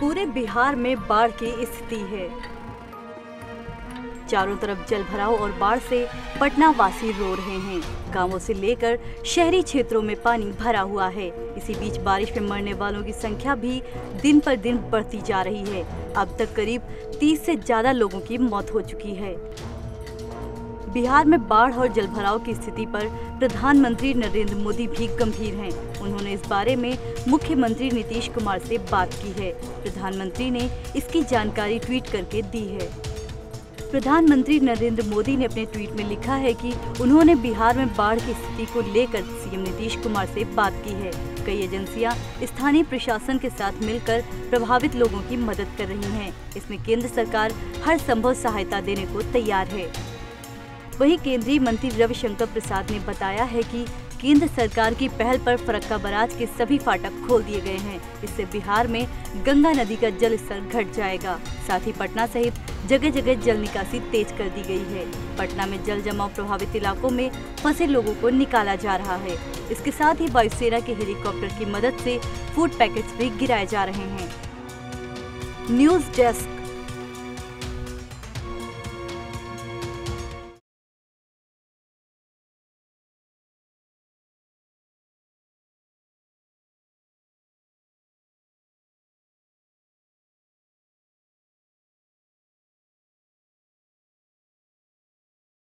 पूरे बिहार में बाढ़ की स्थिति है। चारों तरफ़ जल भराव और बाढ़ से पटना वासी रो रहे हैं। गाँवों से लेकर शहरी क्षेत्रों में पानी भरा हुआ है। इसी बीच बारिश में मरने वालों की संख्या भी दिन पर दिन बढ़ती जा रही है। अब तक करीब 30 से ज़्यादा लोगों की मौत हो चुकी है। बिहार में बाढ़ और जलभराव की स्थिति पर प्रधानमंत्री नरेंद्र मोदी भी गंभीर हैं। उन्होंने इस बारे में मुख्यमंत्री नीतीश कुमार से बात की है। प्रधानमंत्री ने इसकी जानकारी ट्वीट करके दी है। प्रधानमंत्री नरेंद्र मोदी ने अपने ट्वीट में लिखा है कि उन्होंने बिहार में बाढ़ की स्थिति को लेकर सीएम नीतीश कुमार से बात की है। कई एजेंसियाँ स्थानीय प्रशासन के साथ मिलकर प्रभावित लोगों की मदद कर रही हैं। इसमें केंद्र सरकार हर संभव सहायता देने को तैयार है। वहीं केंद्रीय मंत्री रविशंकर प्रसाद ने बताया है कि केंद्र सरकार की पहल पर फरक्का बराज के सभी फाटक खोल दिए गए हैं। इससे बिहार में गंगा नदी का जल स्तर घट जाएगा। साथ ही पटना सहित जगह जगह जल निकासी तेज कर दी गई है। पटना में जल जमाव प्रभावित इलाकों में फंसे लोगों को निकाला जा रहा है। इसके साथ ही वायुसेना के हेलीकॉप्टर की मदद से फ़ूड पैकेट्स भी गिराए जा रहे हैं। News desk.